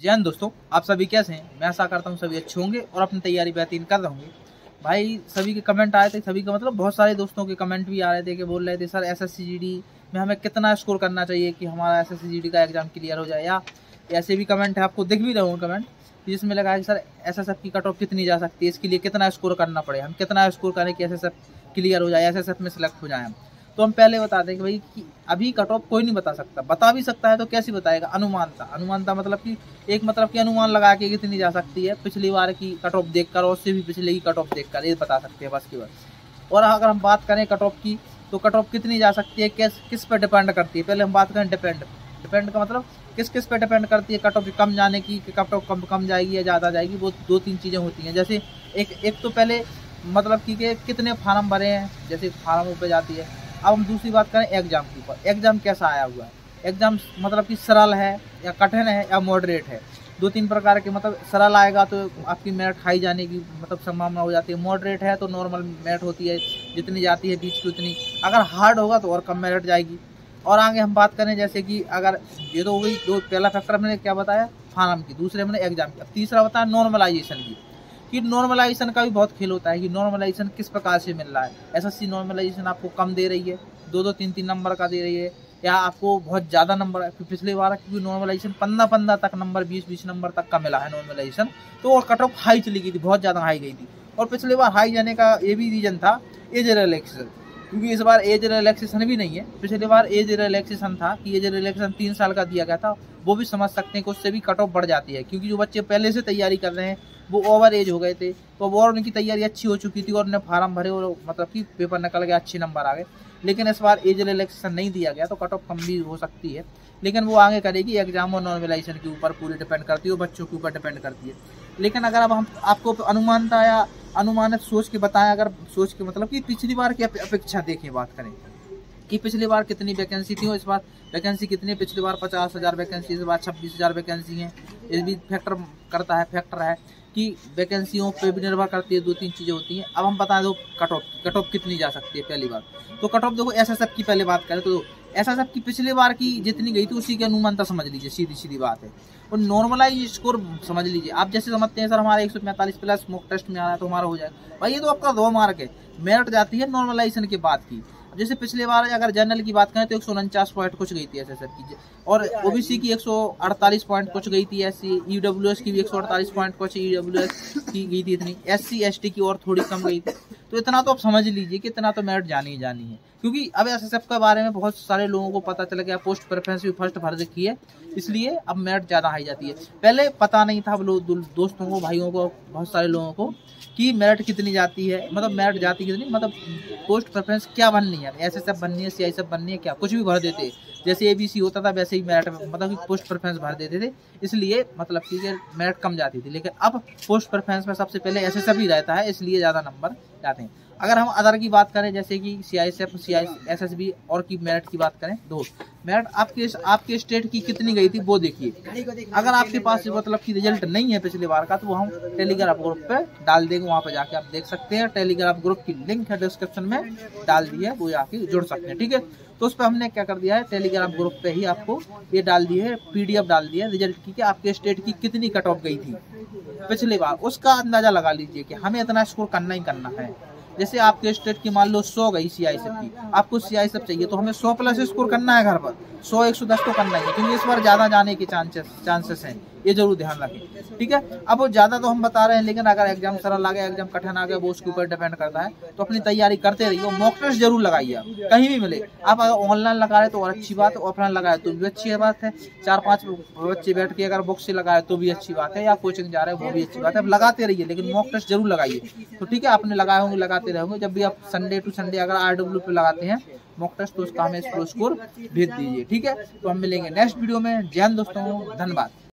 हिंद दोस्तों, आप सभी कैसे हैं? मैं आशा करता हूँ सभी अच्छे होंगे और अपनी तैयारी बेहतरीन कर रहे होंगे। भाई, सभी के कमेंट आए थे, सभी का मतलब बहुत सारे दोस्तों के कमेंट भी आ रहे थे कि बोल रहे थे, सर एस एस में हमें कितना स्कोर करना चाहिए कि हमारा एस एस का एग्ज़ाम क्लियर हो जाए? या ऐसे भी कमेंट है, आपको दिख भी रहे कमेंट जिसमें लगा है सर एस एस की कट ऑफ़ कितनी जा सकती है? इसके लिए कितना स्कोर करना पड़े? हम कितना स्कोर करें कि एस क्लियर हो जाए एस में सिलेक्ट हो जाए हम? तो हम पहले बता दें कि भाई कि अभी कट ऑफ़ कोई नहीं बता सकता। बता भी सकता है तो कैसे बताएगा? अनुमानता। अनुमानता मतलब कि एक मतलब कि अनुमान लगा के कितनी जा सकती है। पिछली बार की कट ऑफ़ देख कर और उससे भी पिछले की कट ऑफ़ देख कर ये बता सकते हैं बस की बस। और अगर हम बात करें कट ऑफ़ की तो कट ऑफ़ कितनी जा सकती है? किस किस पर डिपेंड करती है? पहले हम बात करें डिपेंड डिपेंड का मतलब किस किस पे डिपेंड करती है कट ऑफ़ कम जाने की कट ऑफ़ कम कम जाएगी या ज़्यादा जाएगी? वो दो तीन चीज़ें होती हैं। जैसे एक एक तो पहले मतलब कि कितने फार्म भरे हैं? जैसे फार्म ऊपर जाती है। अब हम दूसरी बात करें एग्ज़ाम के ऊपर एग्ज़ाम कैसा आया हुआ है? एग्ज़ाम मतलब कि सरल है या कठिन है या मॉडरेट है? दो तीन प्रकार के मतलब सरल आएगा तो आपकी मेरिट हाई जाने की मतलब संभावना हो जाती है। मॉडरेट है तो नॉर्मल मेरिट होती है, जितनी जाती है बीच की उतनी। अगर हार्ड होगा तो और कम मेरिट जाएगी। और आगे हम बात करें जैसे कि अगर ये तो हो गई दो पहला फैक्टर मैंने क्या बताया? फार्म की। दूसरे मैंने एग्ज़ाम की। अब तीसरा बताया नॉर्मलाइजेशन की। कि नॉर्मलाइजेशन का भी बहुत खेल होता है कि नॉर्मलाइजेशन किस प्रकार से मिल रहा है? एसएससी नॉर्मलाइजेशन आपको कम दे रही है, दो दो तीन तीन नंबर का दे रही है, या आपको बहुत ज़्यादा नंबर है पिछले बार क्योंकि नॉर्मलाइजेशन पंद्रह पंद्रह तक नंबर बीस बीस नंबर तक का मिला है नॉर्मलाइजेशन तो और कट ऑफ़ हाई चली गई थी, बहुत ज़्यादा हाई गई थी। और पिछले बार हाई जाने का ये भी रीजन था एज रिलैक्सेशन क्योंकि इस बार एज रिलैक्सेशन भी नहीं है। पिछली बार एज रिलैक्सेशन था कि एज रिलैक्सेशन तीन साल का दिया गया था, वो भी समझ सकते हैं कि उससे भी कट ऑफ़ बढ़ जाती है, क्योंकि जो बच्चे पहले से तैयारी कर रहे हैं वो ओवर एज हो गए थे तो और उनकी तैयारी अच्छी हो चुकी थी और उन्हें फार्म भरे और मतलब कि पेपर निकल गया, अच्छे नंबर आ गए। लेकिन इस बार एज रिलैक्सेशन नहीं दिया गया तो कट ऑफ़ कम भी हो सकती है। लेकिन वो आगे करेगी एग्ज़ाम और नॉर्मलाइजेशन के ऊपर पूरी डिपेंड करती है बच्चों के ऊपर डिपेंड करती है। लेकिन अगर अब हम, आपको अनुमानता या अनुमानित सोच के बताएँ, अगर सोच के मतलब कि पिछली बार की अपेक्षा देखें बात करें कि पिछली बार कितनी वैकेंसी थी और इस बार वैकेंसी कितनी पिछली बार पचास हज़ार वैकेंसी इस बार छब्बीस हज़ार वैकेंसी है। ये भी फैक्टर करता है फैक्टर है कि वैकेंसियों पे भी निर्भर करती है दो तीन चीज़ें होती हैं। अब हम बता दो कट ऑफ़ कट ऑफ़ कितनी जा सकती है पहली बार तो कट ऑफ़ देखो ऐसा सब की पहले बात करें तो एस एस सब की पिछली बार की जितनी गई थी, उसी के अनुमानता समझ लीजिए सीधी सीधी बात है। और नॉर्मलाइज स्कोर समझ लीजिए। आप जैसे समझते हैं, सर, हमारा एक सौ पैंतालीस प्लस मॉक टेस्ट में आ रहा है तो हमारा हो जाएगा। भाई, ये तो आपका दो मार्क है। मेरिट जाती है नॉर्मलाइजेशन के बाद की। जैसे पिछले बार अगर जनरल की बात करें तो एक सौ उनचास पॉइंट कुछ गई थी एस की। और ओबीसी की एक सौ अड़तालीस पॉइंट कुछ गई थी एस सी की भी एक सौ अड़तालीस पॉइंट कुछ ई की गई थी इतनी। एस सी की और थोड़ी कम गई थी। तो इतना तो आप समझ लीजिए कि इतना तो मेरिट जानी ही जानी है। क्योंकि अब एस एस के बारे में बहुत सारे लोगों को पता चला गया पोस्ट प्रेफरेंस भी फ़र्स्ट भर रखी है, इसलिए अब मेरिट ज़्यादा हाई जाती है। पहले पता नहीं था अब लोग दोस्तों को, भाइयों को, बहुत सारे लोगों को कि मेरिट कितनी जाती है मतलब मेरिट जाती कितनी मतलब पोस्ट प्रेफरेंस क्या बननी है? एस एस बननी है सी बननी है क्या? कुछ भी भर देते। जैसे ए बी सी होता था, वैसे ही मेरिट मतलब कि पोस्ट प्रेफरेंस भर देते थे। इसलिए मतलब कि मेरिट कम जाती थी। लेकिन अब पोस्ट प्रेफरेंस में सबसे पहले एस ही रहता है, इसलिए ज़्यादा नंबर जाते हैं। अगर हम अदर की बात करें, जैसे कि C I C I S S B और की मेरिट की बात करें, दो। मेरिट आपके आपके स्टेट की कितनी गई थी, वो देखिए। अगर आपके पास मतलब की रिज़ल्ट नहीं है पिछले बार का तो वो हम टेलीग्राफ ग्रुप पे डाल देंगे, वहाँ पे जाके आप देख सकते हैं। टेलीग्राफ ग्रुप की लिंक है डिस्क्रिप्शन में, डाल दी है, वो जाके जुड़ सकते हैं, ठीक है? तो उस पर हमने क्या कर दिया है टेलीग्राम ग्रुप पे ही आपको ये डाल दी है पीडीएफ डाल दी है रिज़ल्ट की कि आपके स्टेट की कितनी कट ऑफ़ गई थी पिछली बार। उसका अंदाज़ा लगा लीजिए कि हमें इतना स्कोर करना ही करना है। जैसे आपके स्टेट की मान लो सौ गई सी आई सब की, आपको सी आई चाहिए तो हमें सौ प्लस स्कोर करना है घर पर। सौ, एक सौ दस तो करना ही है, क्योंकि इस बार ज़्यादा जाने के चांसेस चांसेस हैं। ये ज़रूर ध्यान रखें। ठीक है? अब ज़्यादा तो हम बता रहे हैं, लेकिन अगर एग्ज़ाम सरल आ गया एग्ज़ाम कठिन आ गया वो उसके ऊपर डिपेंड करता है तो अपनी तैयारी करते रहिए। मॉक टेस्ट ज़रूर लगाइए आप, कहीं भी मिले। आप अगर ऑनलाइन लगा रहे तो और अच्छी बात ऑफलाइन लगाए तो भी अच्छी बात है। चार पाँच बच्चे बैठ के अगर बुक से लगाए तो भी अच्छी बात है, या कोचिंग जा रहे हैं, वो भी अच्छी बात है। लगाते रहिए, लेकिन मॉक टेस्ट ज़रूर लगाइए। तो ठीक है, आपने लगाए होंगे, लगाते रहेंगे जब भी आप संडे टू संडे अगर आर डब्ल्यू पे लगाते हैं मॉक टेस्ट तो उसका हमें स्कोर भेज दीजिए। ठीक है? तो हम मिलेंगे नेक्स्ट वीडियो में। जैन दोस्तों, धन्यवाद।